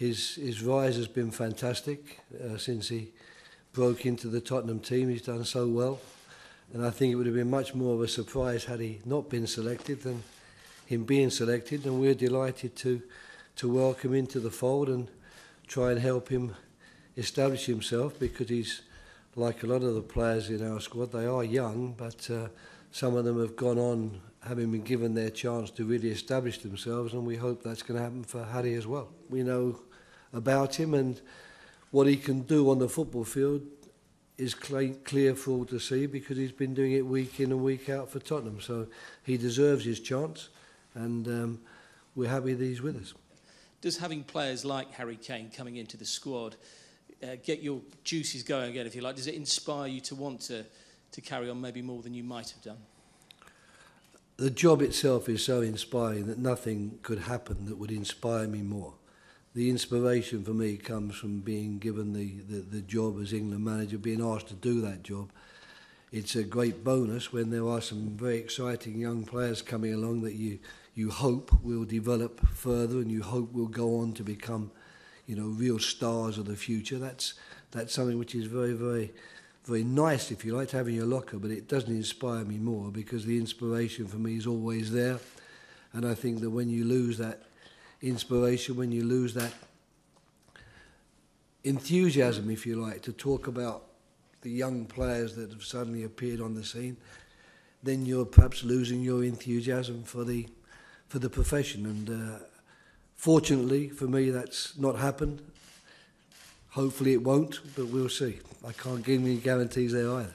His, his rise has been fantastic uh, since he broke into the Tottenham team. He's done so well. And I think it would have been much more of a surprise had he not been selected than him being selected. And we're delighted to, to welcome him into the fold and try and help him establish himself because he's, like a lot of the players in our squad, they are young, but uh, some of them have gone on having been given their chance to really establish themselves, and we hope that's going to happen for Harry as well. We know about him and what he can do on the football field is clear for all to see because he's been doing it week in and week out for Tottenham. So he deserves his chance, and um, we're happy that he's with us. Does having players like Harry Kane coming into the squad uh, get your juices going again, if you like? Does it inspire you to want to? to carry on maybe more than you might have done? The job itself is so inspiring that nothing could happen that would inspire me more. The inspiration for me comes from being given the, the, the job as England manager, being asked to do that job. It's a great bonus when there are some very exciting young players coming along that you, you hope will develop further and you hope will go on to become you know real stars of the future that's that's something which is very very very nice, if you like, to have in your locker, but it doesn't inspire me more because the inspiration for me is always there. And I think that when you lose that inspiration, when you lose that enthusiasm, if you like, to talk about the young players that have suddenly appeared on the scene, then you're perhaps losing your enthusiasm for the for the profession. And uh, fortunately for me, that's not happened. Hopefully it won't, but we'll see. I can't give any guarantees there either.